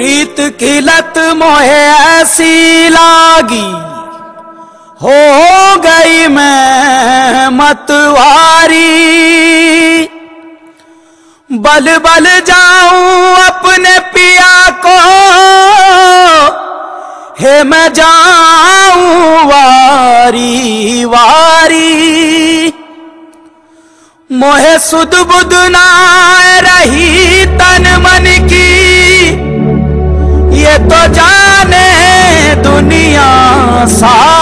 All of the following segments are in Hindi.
प्रीत की लत मोहे ऐसी लागी। हो गई मैं मतवारी। बल बल जाऊँ अपने पिया को। हे मैं जाऊँ वारी वारी। मोहे सुध बुध ना रही तन मन की। तो जाने दुनिया सारी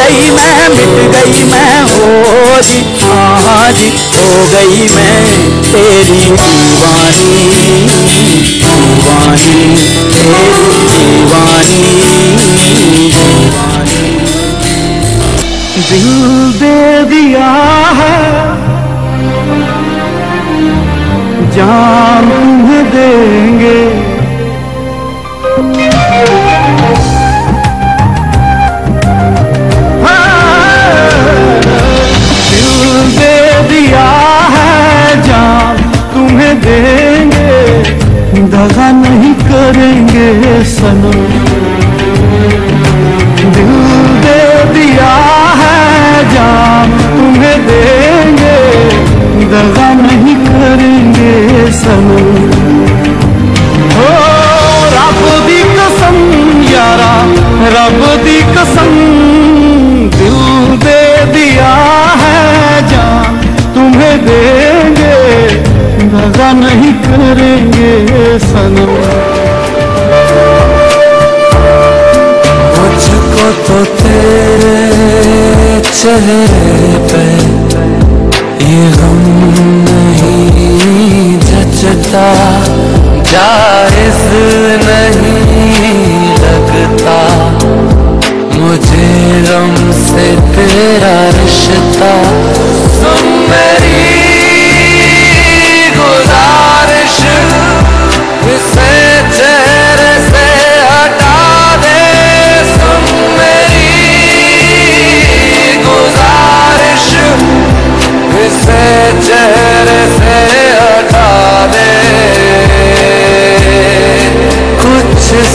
गई मैं, मिट गई मैं हो जी हाँ जी हो गई मैं, तेरी दीवानी दीवानी, तेरी दीवानी दिल दे दिया है, जान तुम्हें दगा नहीं करेंगे सनम दिल दे दिया है जान, तुम्हें देंगे। दगा नहीं करेंगे सनम हो रब दी कसम यारा, रब दी कसम। दिल दे दिया है जान, तुम्हें देंगे। दगा नहीं करेंगे सनम। मुझको तो तेरे चेहरे पे ये गम नहीं जचता, जायज़ नहीं लगता। मुझे गम से तेरा रिश्ता चेहरे से हटा दे। कुछ इस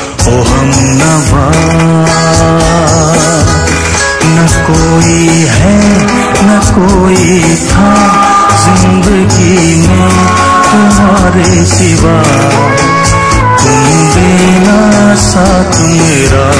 हो हम नवा न कोई है, न कोई था ज़िंदगी में तुम्हारे सिवा। तुम देना साथ मेरा